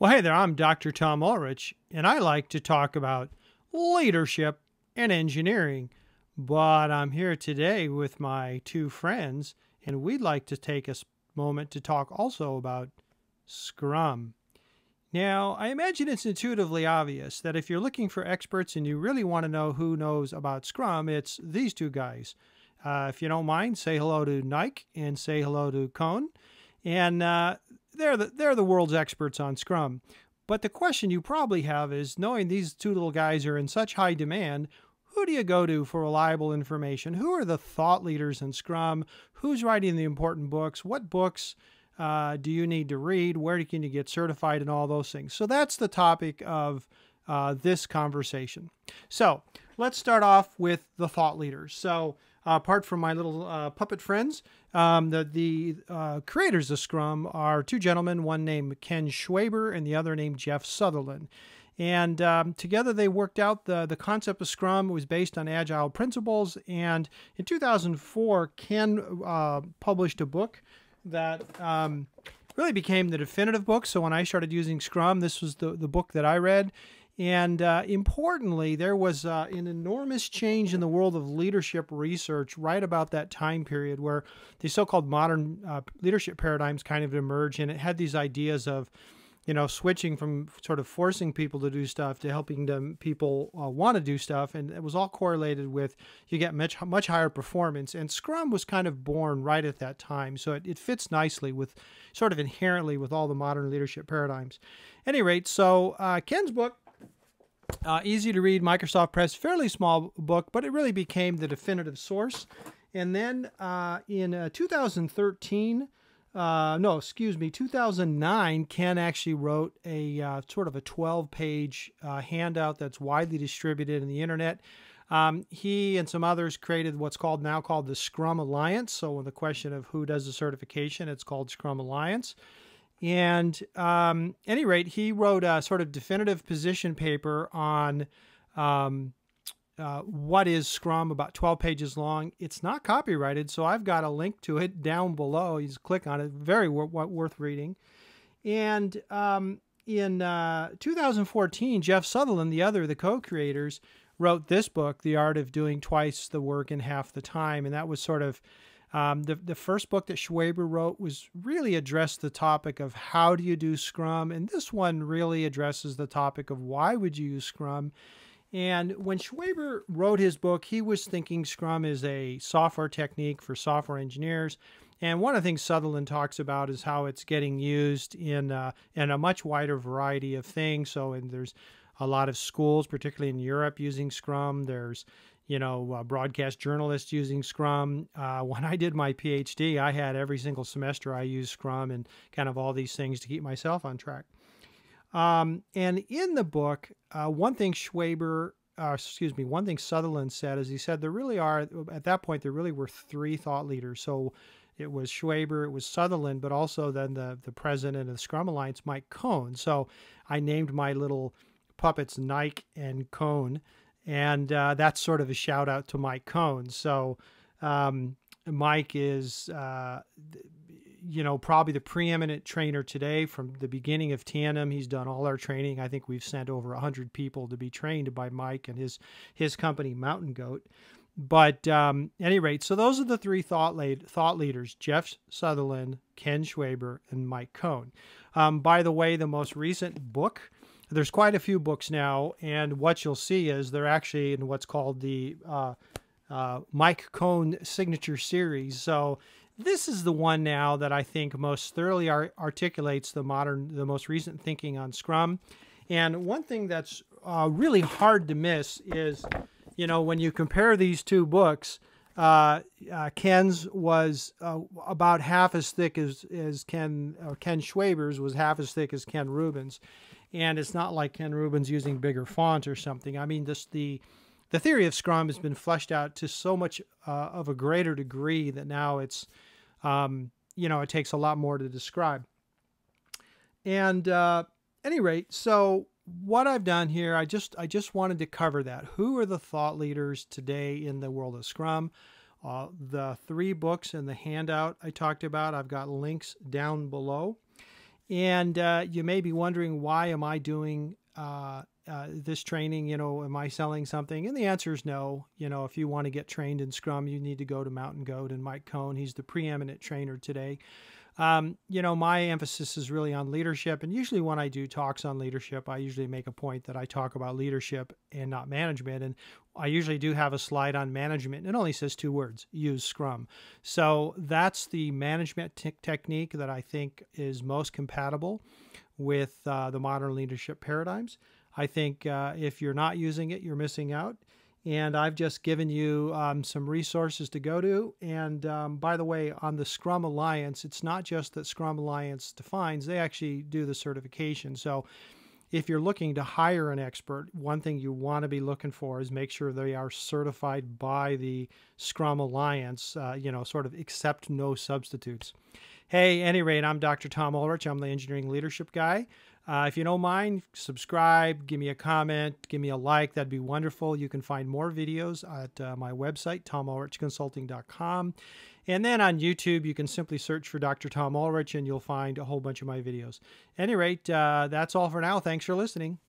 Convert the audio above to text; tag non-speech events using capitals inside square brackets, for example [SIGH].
Well, hey there, I'm Dr. Tom Ulrich, and I like to talk about leadership and engineering. But I'm here today with my two friends, and we'd like to take a moment to talk also about Scrum. Now, I imagine it's intuitively obvious that if you're looking for experts and you really want to know who knows about Scrum, it's these two guys. Uh, if you don't mind, say hello to Nike and say hello to Cohn. And uh, they're the, they're the world's experts on Scrum. But the question you probably have is knowing these two little guys are in such high demand, who do you go to for reliable information? Who are the thought leaders in Scrum? Who's writing the important books? What books uh, do you need to read? Where can you get certified and all those things? So that's the topic of uh, this conversation. So let's start off with the thought leaders. So apart from my little uh, puppet friends, um, the, the uh, creators of Scrum are two gentlemen, one named Ken Schwaber and the other named Jeff Sutherland. And um, together they worked out the, the concept of Scrum. It was based on agile principles. And in 2004, Ken uh, published a book that um, really became the definitive book. So when I started using Scrum, this was the, the book that I read. And uh, importantly, there was uh, an enormous change in the world of leadership research right about that time period where the so called modern uh, leadership paradigms kind of emerged. And it had these ideas of, you know, switching from sort of forcing people to do stuff to helping them people uh, want to do stuff, and it was all correlated with you get much much higher performance. And Scrum was kind of born right at that time, so it, it fits nicely with sort of inherently with all the modern leadership paradigms. Any rate, so uh, Ken's book uh, easy to read, Microsoft Press, fairly small book, but it really became the definitive source. And then uh, in uh, 2013, uh, no, excuse me, 2009, Ken actually wrote a uh, sort of a 12 page handout that's widely distributed in the internet. Um, he and some others created what's called now called the Scrum Alliance. So, when the question of who does the certification, it's called Scrum Alliance. And um, any rate, he wrote a sort of definitive position paper on um, uh, what is Scrum, about 12 pages long. It's not copyrighted, so I've got a link to it down below. You just click on it, very worth reading. And um, in uh, 2014, Jeff Sutherland, the other, the co creators, wrote this book, The Art of Doing Twice the Work in Half the Time. And that was sort of um, the, the first book that Schwaber wrote was really addressed the topic of how do you do Scrum, and this one really addresses the topic of why would you use Scrum. And when Schwaber wrote his book, he was thinking Scrum is a software technique for software engineers. And one of the things Sutherland talks about is how it's getting used in uh, in a much wider variety of things. So, and there's a lot of schools, particularly in Europe, using Scrum. There's you know, uh, broadcast journalists using Scrum. Uh, [LAUGHS] when I did my PhD, I had every single semester I used Scrum and kind of all these things to keep myself on track. Um, and in the book, uh, one thing Schwaber, uh, excuse me, one thing Sutherland said is he said there really are, at that point, there really were three thought leaders. So it was Schwaber, it was Sutherland, but also then the, the president of the Scrum Alliance, Mike Cohn. So I named my little puppets Nike and Cohn and uh, that's sort of a shout out to Mike Cohn. So um, Mike is, uh, you know, probably the preeminent trainer today from the beginning of Tandem. He's done all our training. I think we've sent over hundred people to be trained by Mike and his his company Mountain Goat. But um, any rate, so those are the three thought lead, thought leaders: Jeff Sutherland, Ken Schwaber, and Mike Cohn. Um, by the way, the most recent book there's quite a few books now, and what you'll see is they're actually in what's called the uh, uh, Mike Cohn Signature Series. So this is the one now that I think most thoroughly ar- articulates the modern, the most recent thinking on Scrum. And one thing that's uh, really hard to miss is, you know, when you compare these two books, uh, uh, Ken's was uh, about half as thick as, as Ken Ken Schwaber's was half as thick as Ken Rubin's and it's not like Ken Rubin's using bigger font or something. I mean, this the the theory of Scrum has been fleshed out to so much uh, of a greater degree that now it's um, you know it takes a lot more to describe. And uh, any rate, so what I've done here, I just I just wanted to cover that. Who are the thought leaders today in the world of Scrum? Uh, the three books and the handout I talked about, I've got links down below. And uh, you may be wondering, why am I doing uh, uh, this training? You know, am I selling something? And the answer is no. You know, if you want to get trained in Scrum, you need to go to Mountain Goat and Mike Cohn. He's the preeminent trainer today. Um, you know, my emphasis is really on leadership. And usually, when I do talks on leadership, I usually make a point that I talk about leadership and not management. And I usually do have a slide on management. And it only says two words use Scrum. So that's the management technique that I think is most compatible with uh, the modern leadership paradigms. I think uh, if you're not using it, you're missing out. And I've just given you um, some resources to go to. And um, by the way, on the Scrum Alliance, it's not just that Scrum Alliance defines, they actually do the certification. So if you're looking to hire an expert, one thing you want to be looking for is make sure they are certified by the Scrum Alliance, uh, you know, sort of accept no substitutes. Hey, any rate, I'm Dr. Tom Ulrich. I'm the engineering leadership guy. Uh, if you don't mind, subscribe, give me a comment, give me a like. That'd be wonderful. You can find more videos at uh, my website, tomulrichconsulting.com. And then on YouTube, you can simply search for Dr. Tom Ulrich and you'll find a whole bunch of my videos. At any rate, uh, that's all for now. Thanks for listening.